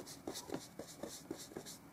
よしよしよしよし。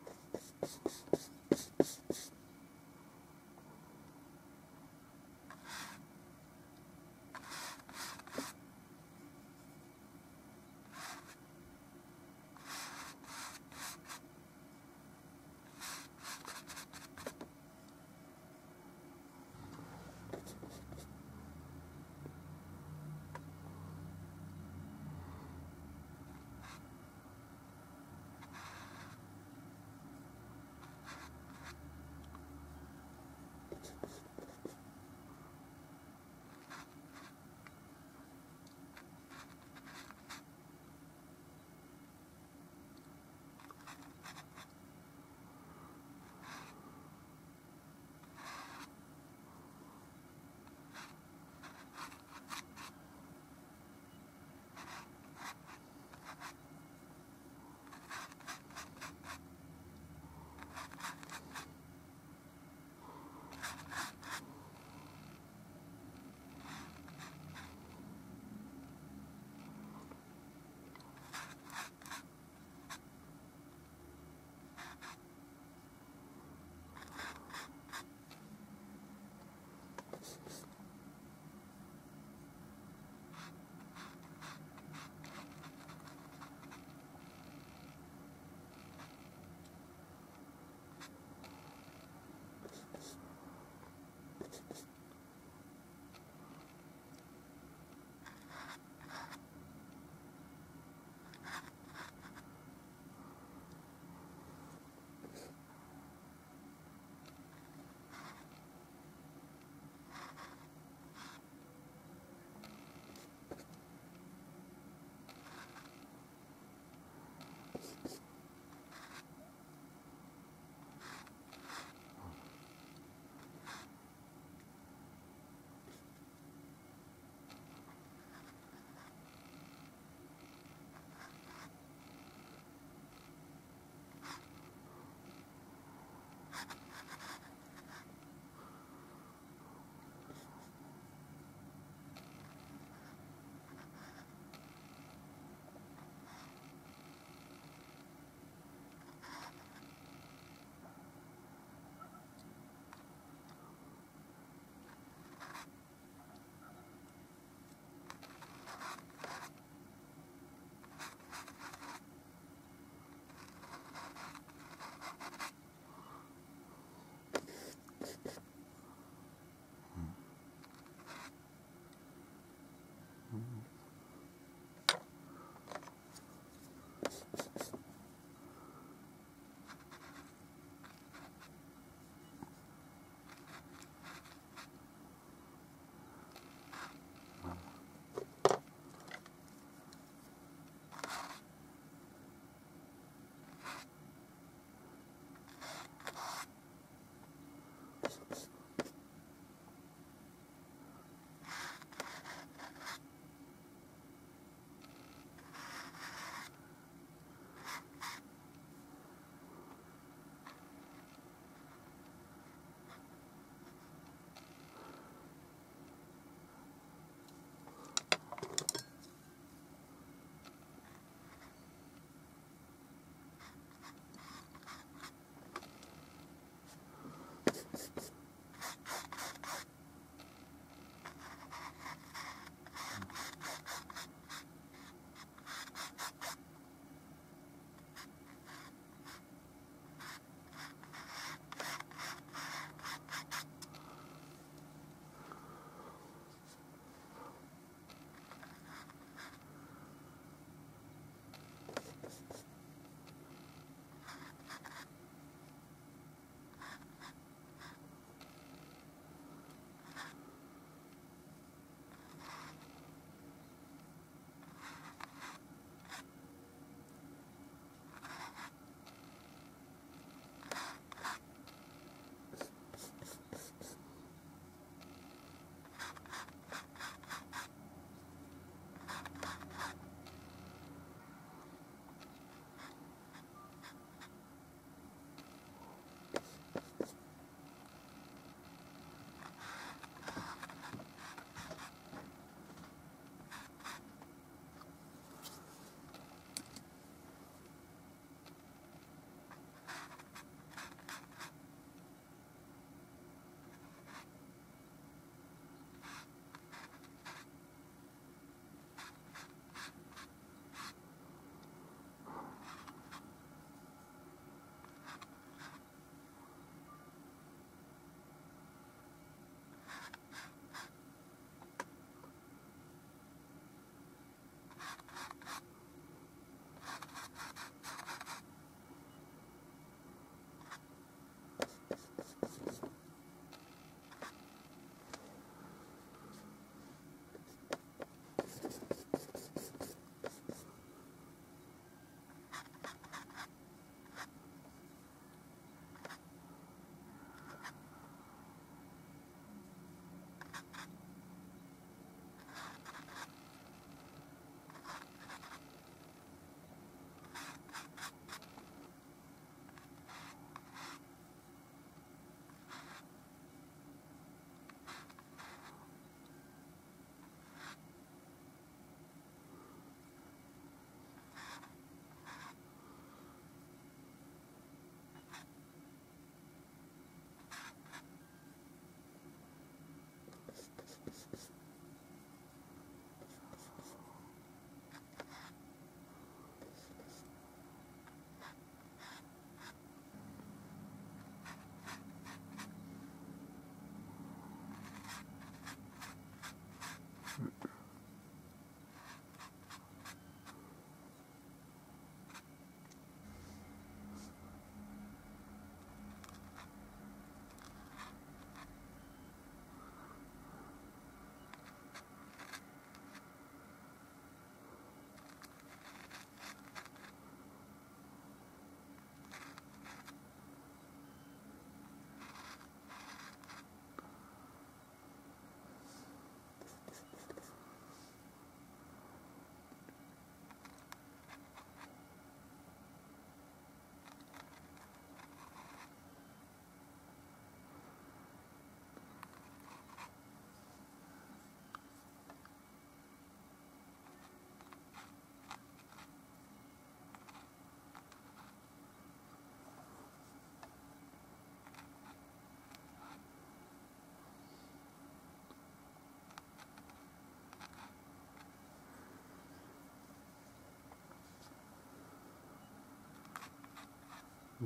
う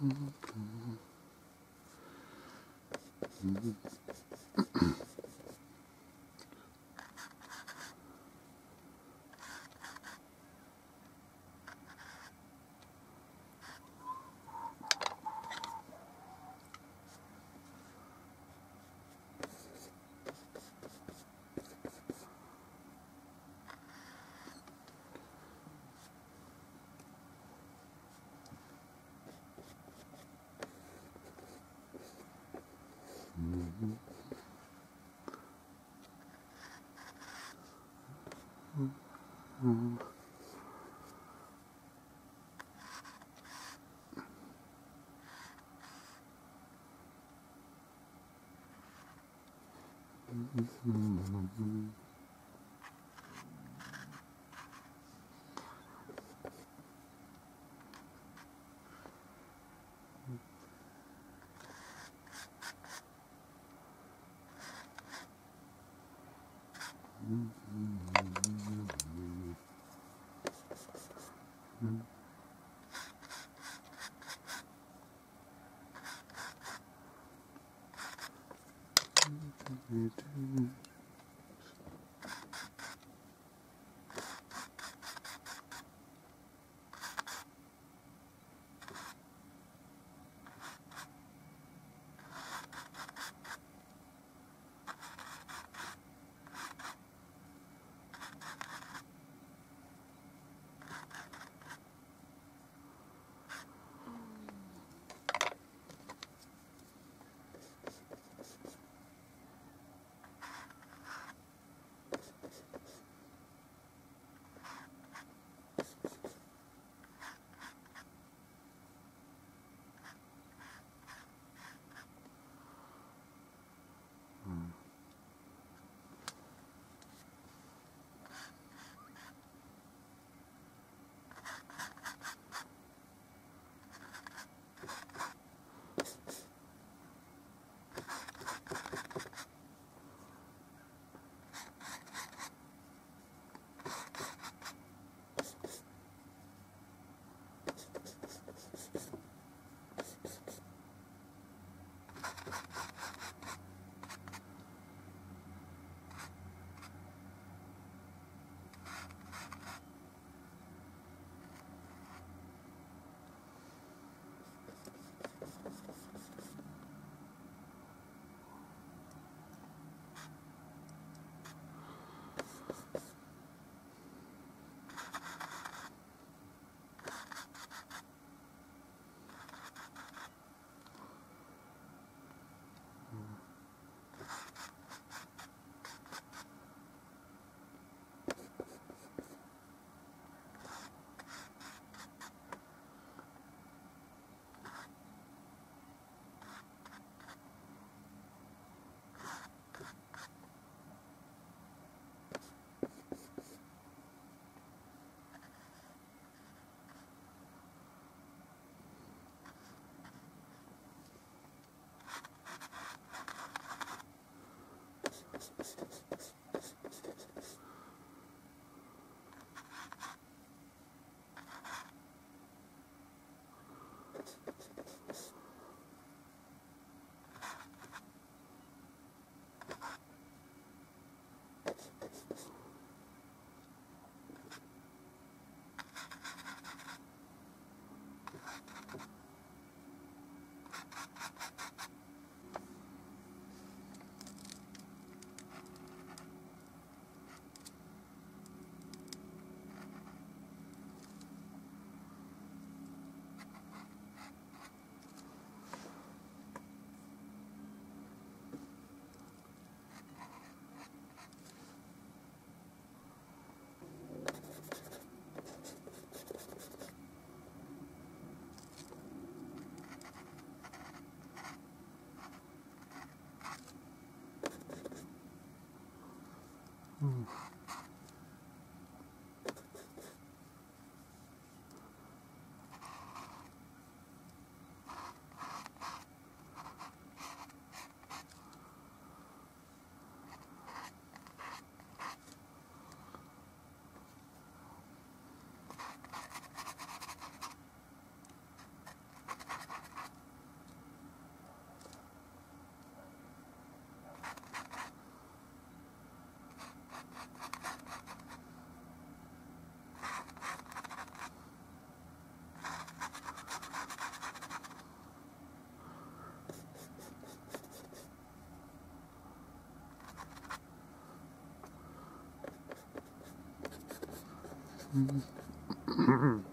Mm -hmm. -hmm. うん、うん、Mm-hmm. Mm-hmm. Ooh. mm-hmm.